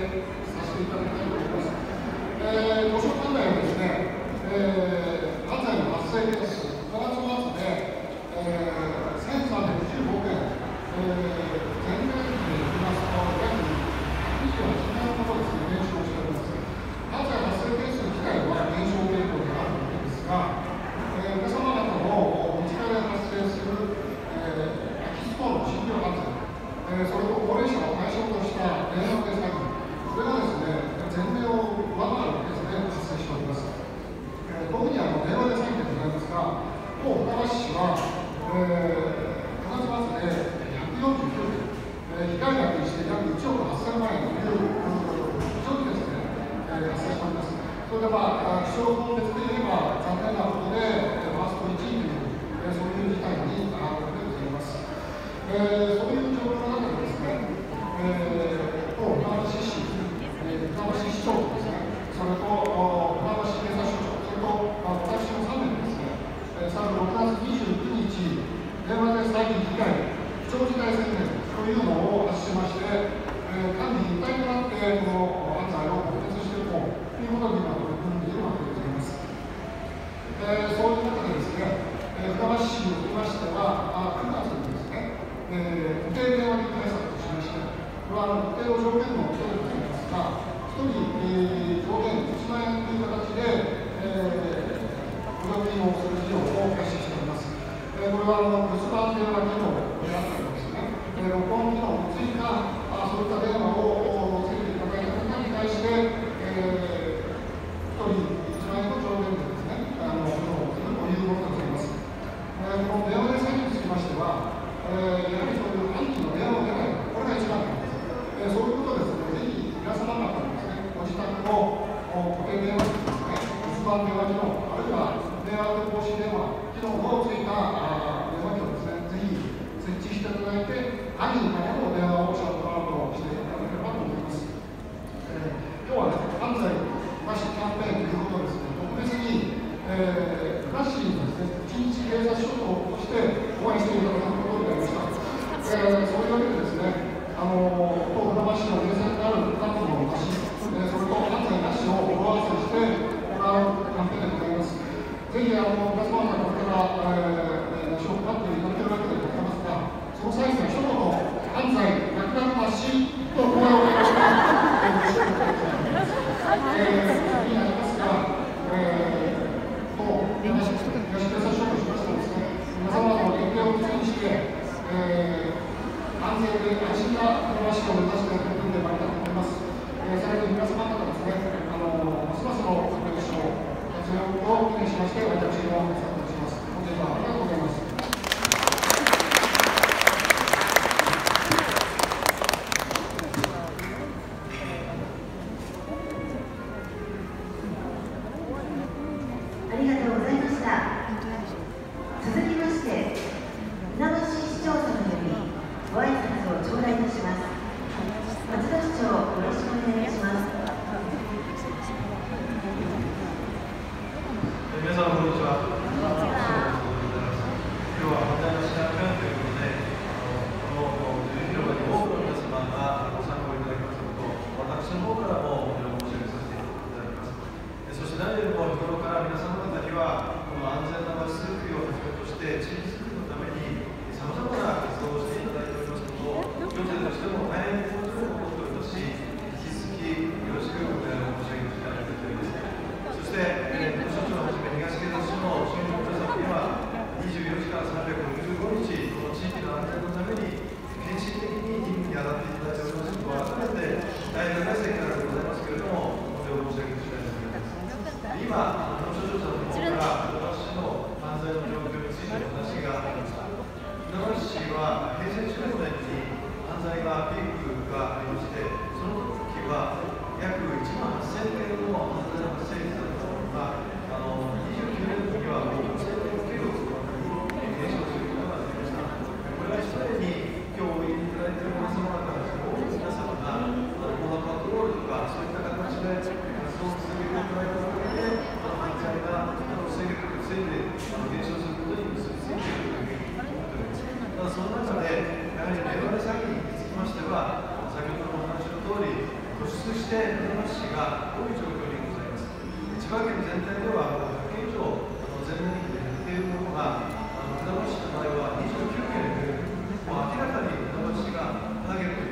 Amen. 約1億8000万円という長期ですね、え、発生しております。それでまあ、気象法別で言えば、残念なことで、え、ワースト1位という、え、そういう事態になっております。えー、そういうとしまして、これはあの特定の条件の一つになりますが、1人、えー、上限1万円という形で、えー、補助金をする事業を開始しております。えー、これはあの留守番電話機能になっておりますね。えー突出して船橋市が多い状況にございます。千葉県全体では100件以上の全面的に減っているものが船橋市の場合は29件でもう明らかに船橋市がターゲット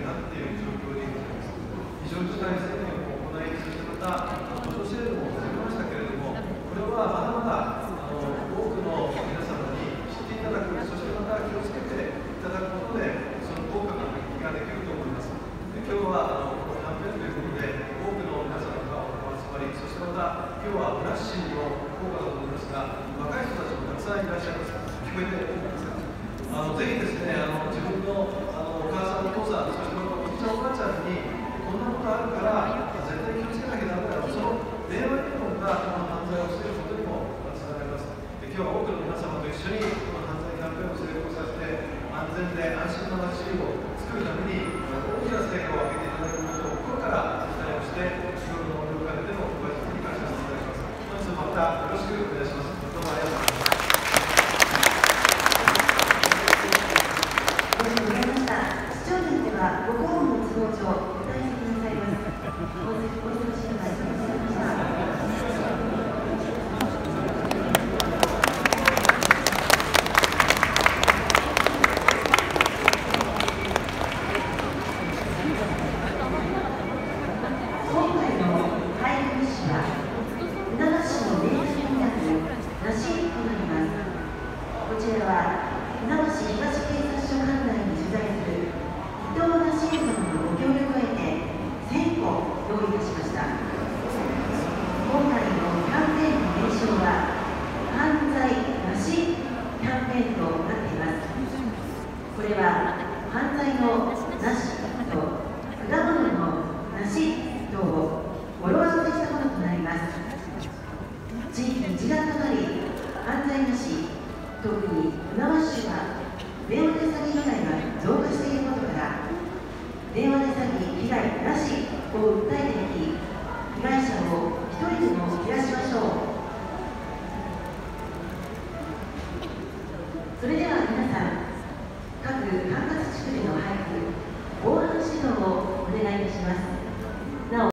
こえていますあのぜひですねあの自分のあのお母さんお父さんそしておじいちゃんおばあちゃんにこんなことあるから絶対気をつけなきゃダメだよその電話機能がこの犯罪をしていることにもつながりますで今日は多くの皆様と一緒にこの犯罪キャンペーンを成功させて安全で安心な街を作るために大きな成果を上げていただくことを心から期待をして日頃の能力を兼ねてのご挨拶に感謝させていただきます本日またよろしくお願いしますどうもありがとうございますありがとうございました。市長によっては、ご公務の都合上、ご退席なさいます。お忙しい中、ありがとうございました。今回の配布日は、船橋市の名産品な梨となります。こちらは船橋東警察署管内に取材する伊藤梨江様のご協力を得て1000個用意いたしました。今回のキャンペーンの名称は犯罪梨キャンペーンとなっています。これは犯罪の梨と果物の梨とを語呂合わせしたものとなります。地域一丸となり犯罪なし特に